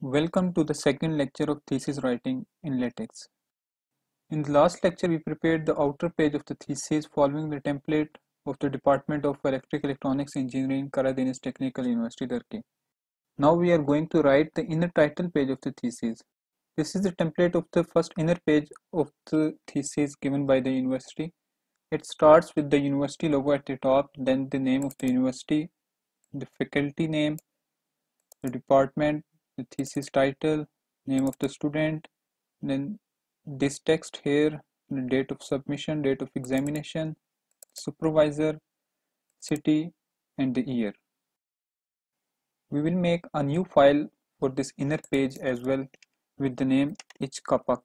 Welcome to the second lecture of thesis writing in LaTeX. In the last lecture, we prepared the outer page of the thesis following the template of the Department of Electric Electronics Engineering, Karadeniz Technical University, Turkey. Now we are going to write the inner title page of the thesis. This is the template of the first inner page of the thesis given by the university. It starts with the university logo at the top, then the name of the university, the faculty name, the department, the thesis title, name of the student, then this text here, date of submission, date of examination, supervisor, city, and the year. We will make a new file for this inner page as well with the name ichkapak,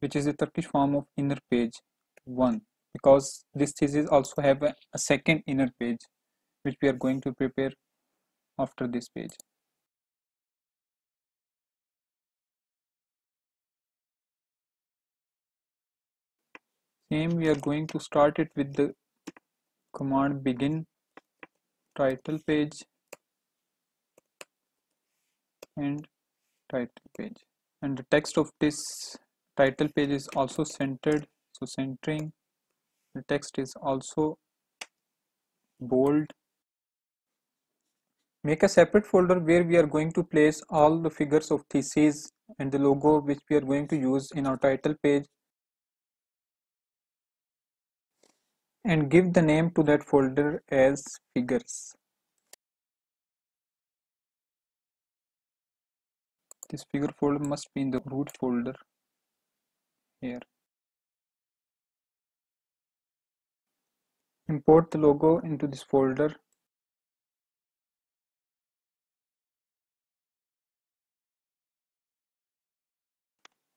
which is the Turkish form of inner page 1 because this thesis also have a, a second inner page which we are going to prepare after this page. Same we are going to start it with the command begin title page and title page. And the text of this title page is also centered so centering. The text is also bold. Make a separate folder where we are going to place all the figures of thesis and the logo which we are going to use in our title page and give the name to that folder as figures. This figure folder must be in the root folder here. Import the logo into this folder.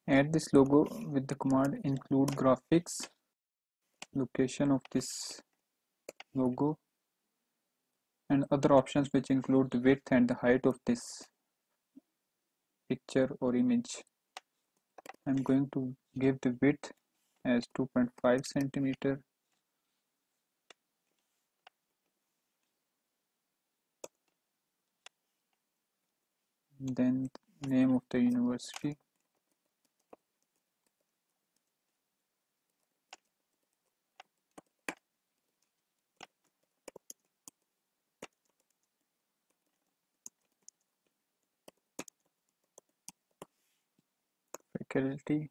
Add this logo with the command include graphics location of this logo and other options which include the width and the height of this picture or image. I'm going to give the width as 2.5 centimeter. Then name of the university faculty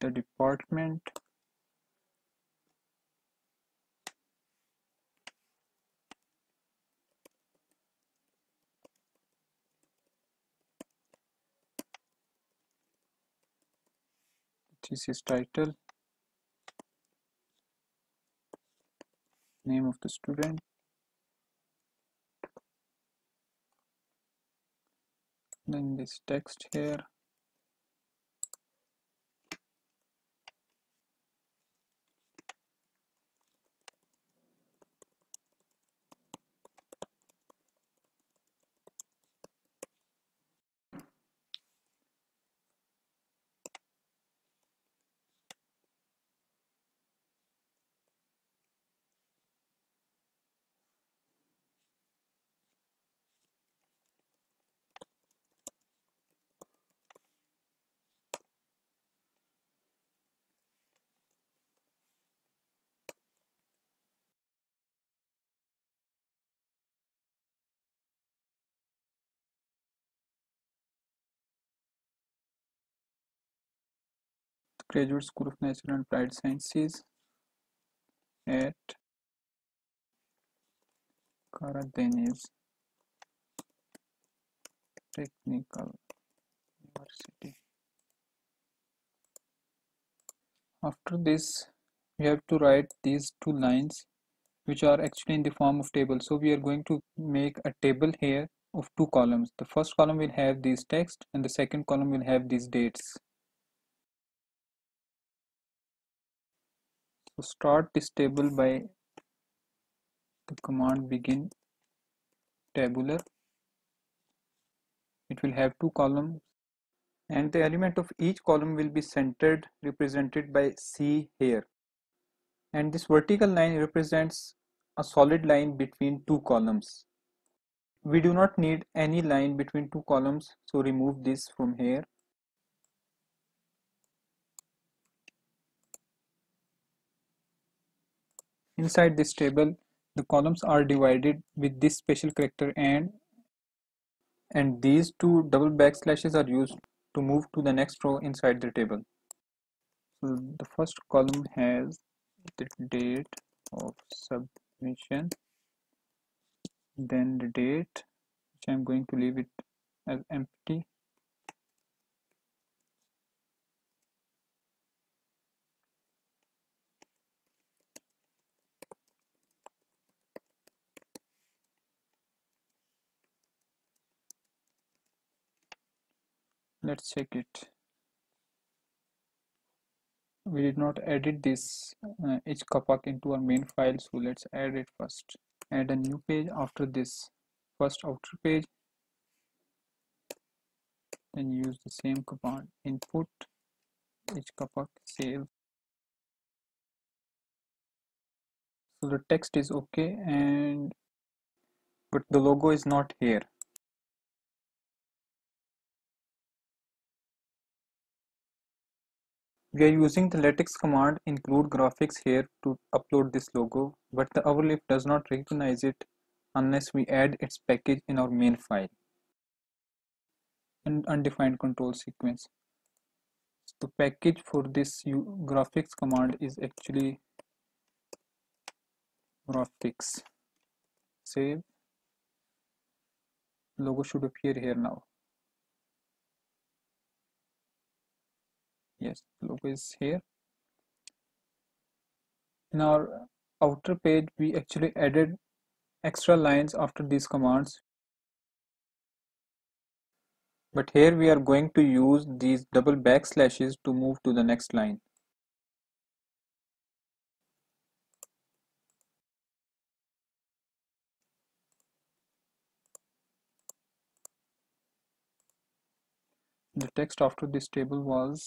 the department thesis title. Name of the student. Then this text here Graduate School of Natural and Applied Sciences at Karadeniz Technical University. After this, we have to write these two lines which are actually in the form of table. So we are going to make a table here of two columns. The first column will have these text and the second column will have these dates. So start this table by the command begin tabular it will have two columns and the element of each column will be centered represented by C here. And this vertical line represents a solid line between two columns. We do not need any line between two columns so remove this from here inside this table the columns are divided with this special character and and these two double backslashes are used to move to the next row inside the table. So the first column has the date of submission then the date which I'm going to leave it as empty let's check it. We did not edit this uh, ichkapak into our main file so let's add it first. Add a new page after this. First outer page then use the same command input ichkapak save. So the text is okay and but the logo is not here We are using the latex command include graphics here to upload this logo, but the overleaf does not recognize it unless we add its package in our main file. And undefined control sequence. The package for this graphicx command is actually graphics. Save. Logo should appear here now. Yes logo is here. In our outer page we actually added extra lines after these commands. But here we are going to use these double backslashes to move to the next line. The text after this table was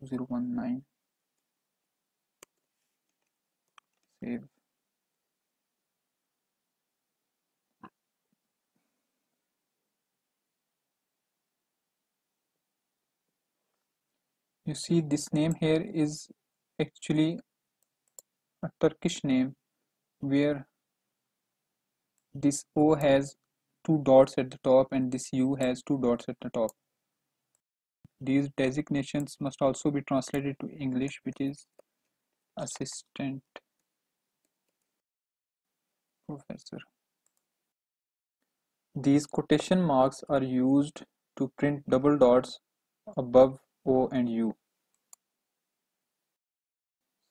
Trabzon. Trabzon 019 save you see this name here is actually a Turkish name where this O has two dots at the top and this U has two dots at the top these designations must also be translated to English which is assistant professor. These quotation marks are used to print double dots above O and U.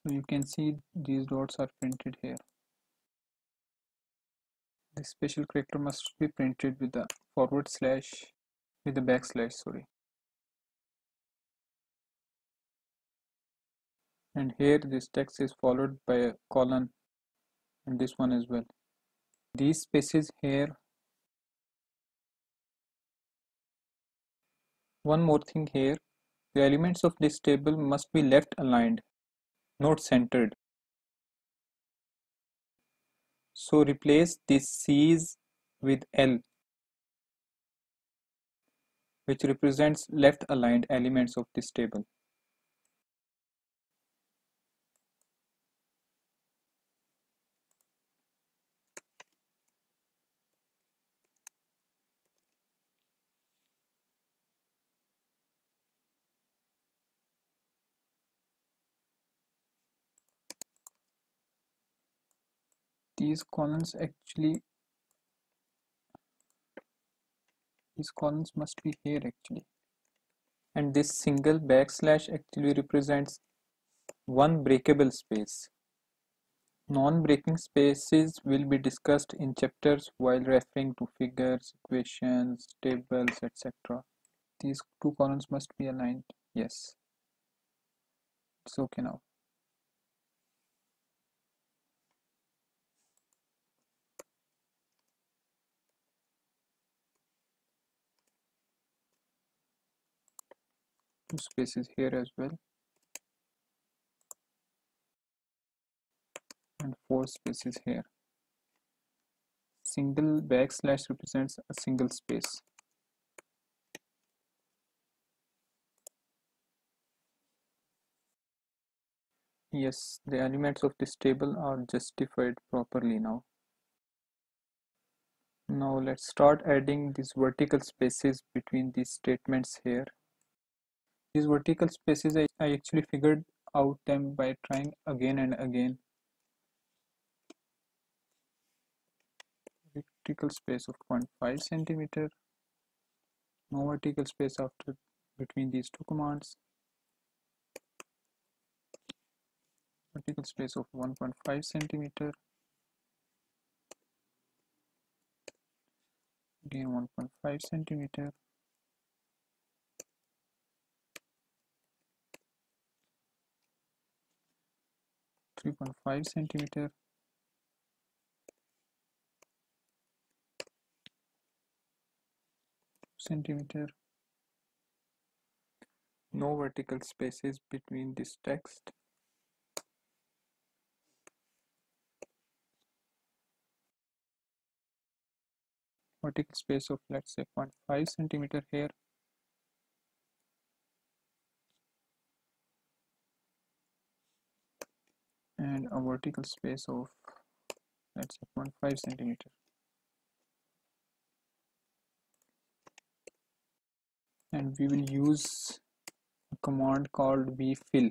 So you can see these dots are printed here. This special character must be printed with the forward slash with the backslash sorry. And here this text is followed by a colon and this one as well. These spaces here. One more thing here. The elements of this table must be left aligned not centered. So replace this C's with L which represents left aligned elements of this table these columns actually these columns must be here actually. And this single backslash actually represents one breakable space. Non-breaking spaces will be discussed in chapters while referring to figures equations tables etc these two columns must be aligned yes. It's okay now spaces here as well and four spaces here. Single backslash represents a single space. Yes the elements of this table are justified properly now. Now let's start adding these vertical spaces between these statements here these vertical spaces I, I actually figured out them by trying again and again. Vertical space of 0.5 centimeter. No vertical space after between these two commands. Vertical space of 1.5 centimeter. Again 1.5 centimeter 3.5 centimeter. Centimeter. No vertical spaces between this text. Vertical space of let's say 0.5 centimeter here and a vertical space of let's say 0.5 centimeter. And we will use a command called vfill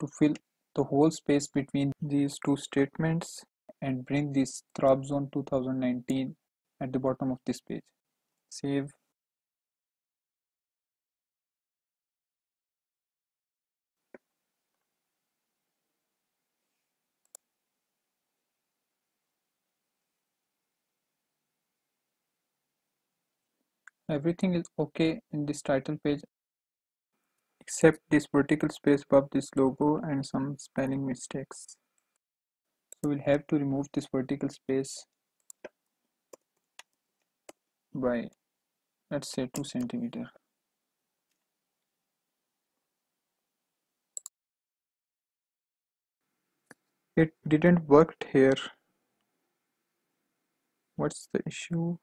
to fill the whole space between these two statements and bring this Trabzon 2019 at the bottom of this page. Save everything is okay in this title page except this vertical space above this logo and some spelling mistakes. So we'll have to remove this vertical space by let's say 2 centimeter. It didn't work here. What's the issue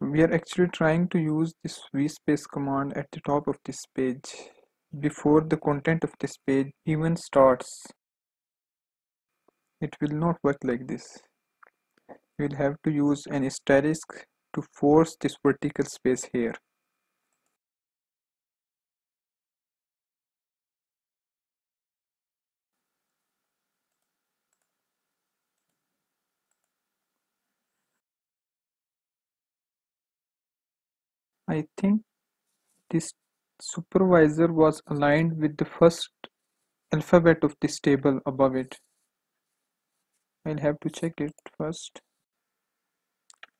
we are actually trying to use this vspace command at the top of this page before the content of this page even starts. It will not work like this. You will have to use an asterisk to force this vertical space here I think this supervisor was aligned with the first alphabet of this table above it. I'll have to check it first.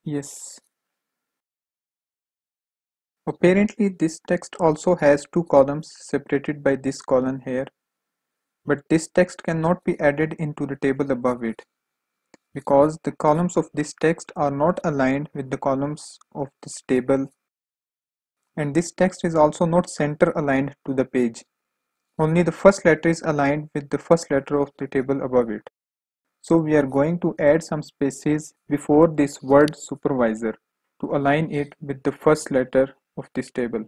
Yes. Apparently this text also has two columns separated by this column here. But this text cannot be added into the table above it because the columns of this text are not aligned with the columns of this table and this text is also not center aligned to the page. Only the first letter is aligned with the first letter of the table above it. So we are going to add some spaces before this word supervisor to align it with the first letter of this table.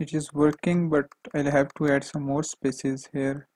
It is working but I'll have to add some more spaces here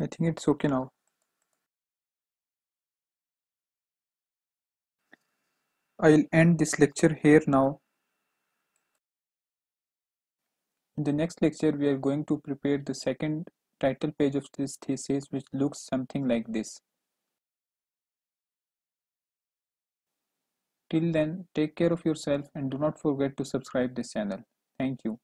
I think it's okay now. I'll end this lecture here now. In the next lecture we are going to prepare the second title page of this thesis which looks something like this. Till then take care of yourself and do not forget to subscribe this channel. Thank you